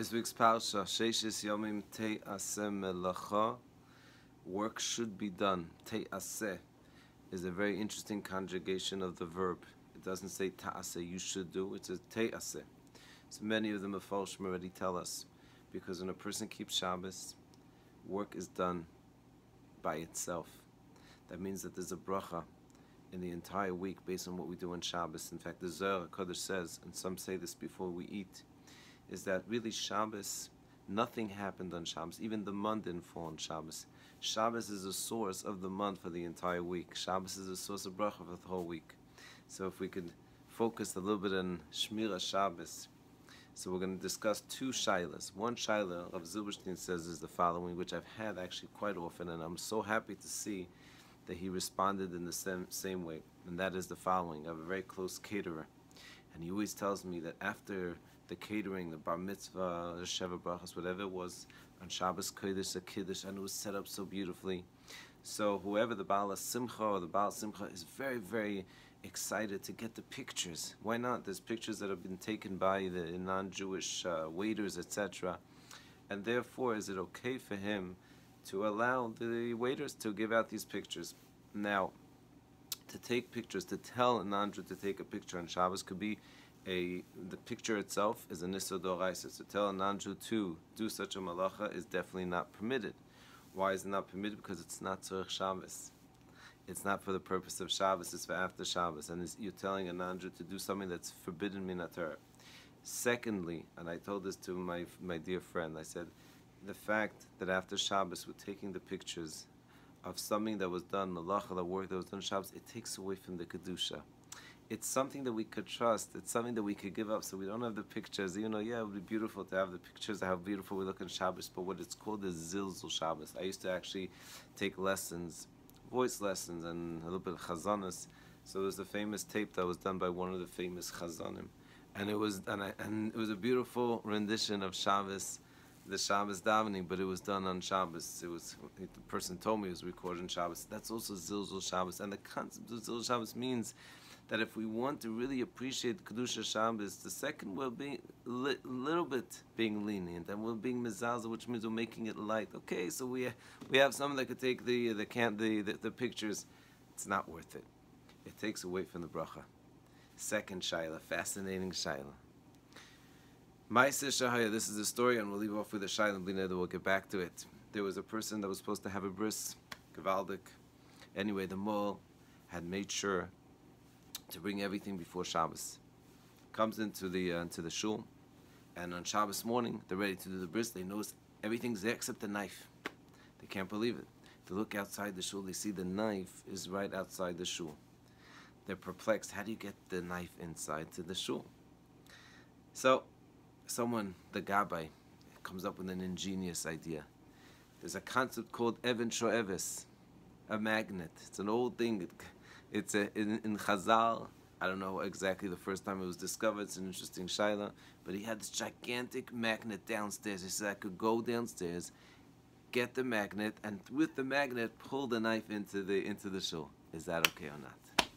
This week's parsha, Sheishis Yomim Te Aseh Melacha, work should be done. Te Aseh is a very interesting conjugation of the verb. It doesn't say Ta'aseh, you should do, it says Te Aseh. So many of the Mefarshim already tell us, because when a person keeps Shabbos, work is done by itself. That means that there's a bracha in the entire week based on what we do on Shabbos. In fact, the Zohar Kodesh says, and some say this before we eat, is that really Shabbos, nothing happened on Shabbos. Even the month didn't fall on Shabbos. Shabbos is a source of the month for the entire week. Shabbos is a source of bracha for the whole week. So if we could focus a little bit on Shmira Shabbos. So we're going to discuss two shilas. One shaila of Zilberstein says is the following, which I've had actually quite often, and I'm so happy to see that he responded in the same, same way. And that is the following. I have a very close caterer, and he always tells me that after the catering, the bar mitzvah, the sheva brachas, whatever it was, on Shabbos Kodesh, a kiddush, and it was set up so beautifully. So whoever the Baal Simcha or the Baal Simcha is very, very excited to get the pictures. Why not? There's pictures that have been taken by the non-Jewish uh, waiters, etc. And therefore, is it okay for him to allow the waiters to give out these pictures? Now, to take pictures, to tell a non-Jew to take a picture on Shabbos could be a the picture itself is a nisa doraisa. To tell a non-Jew to do such a malacha is definitely not permitted. Why is it not permitted? Because it's not tzurich Shabbos. It's not for the purpose of Shabbos. It's for after Shabbos, and you're telling a non-Jew to do something that's forbidden minatar. Secondly, and I told this to my my dear friend, I said, the fact that after Shabbos we're taking the pictures of something that was done, malacha, the work that was done Shabbos, it takes away from the kedusha it's something that we could trust. It's something that we could give up. So we don't have the pictures. You know, yeah, it would be beautiful to have the pictures of how beautiful we look in Shabbos. But what it's called is Zilzul Shabbos. I used to actually take lessons, voice lessons, and a little bit of chazanas. So there's a famous tape that was done by one of the famous chazanim, and it was and, I, and it was a beautiful rendition of Shabbos the Shabbos davening, but it was done on Shabbos. It was the person told me it was recorded on Shabbos. That's also Zilzul Shabbos, and the concept of Zilzul Shabbos means that if we want to really appreciate Kedusha Shabbos, the second will be a li- little bit being lenient, and we're being mezazah, which means we're making it light. Okay, so we we have someone that could take the the can the, the, the pictures. It's not worth it. It takes away from the bracha. Second shaila, fascinating shaila. Ma'aseh Shehaya, this is a story, and we'll leave off with a shaila, and we'll get back to it. There was a person that was supposed to have a bris, Gavaldik. Anyway, the mohel had made sure to bring everything before Shabbos. Comes into the uh, into the shul, and on Shabbos morning they're ready to do the bris. They notice everything's there except the knife. They can't believe it. They look outside the shul. They see the knife is right outside the shul. They're perplexed. How do you get the knife inside to the shul? So, someone, the gabbai, comes up with an ingenious idea. There's a concept called Evan Shoevis, a magnet. It's an old thing. It, it's a, in, in Chazal. I don't know exactly the first time it was discovered. It's an interesting shaila. But he had this gigantic magnet downstairs. He said I could go downstairs, get the magnet, and with the magnet pull the knife into the into the shul. Is that okay or not?